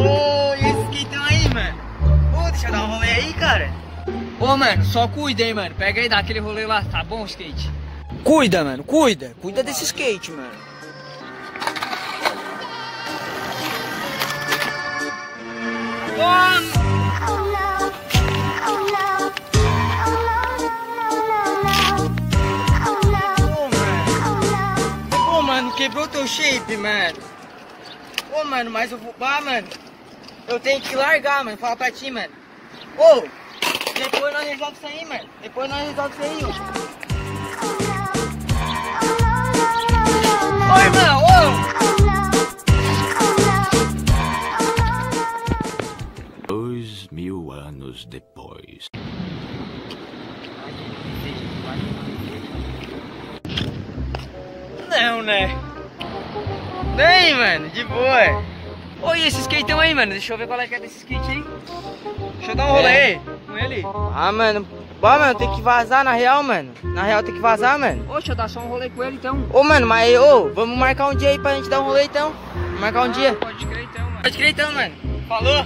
Ô, e esse que aí, mano. Ô, deixa eu dar um rolê aí, cara. Ô, mano, só cuida, hein, mano. Pega aí, dá aquele rolê lá, tá bom, skate? Cuida, mano, cuida. Cuida desse skate, mano. Oh, quebrou teu shape, mano. Ô, mano, mas eu vou. Ah, mano eu tenho que largar, mano. Fala pra ti, mano. Ô, depois nós resolvemos isso aí, mano. Depois nós resolvemos isso aí, ó. Ô, irmão, ô! Dois mil anos depois. Não, né? Nem, mano, de boa. E esse skateão aí, mano? Deixa eu ver qual é que é desse skate aí. Deixa eu dar um rolê É. aí com ele. Ah, mano. Bom, mano, tem que vazar na real, mano. Na real tem que vazar, mano. Ô, deixa eu dar só um rolê com ele então. Ô, mano, mas, ô, vamos marcar um dia aí pra gente dar um rolê então. Marcar um dia. Pode crer então, mano. Pode crer então, mano. Falou.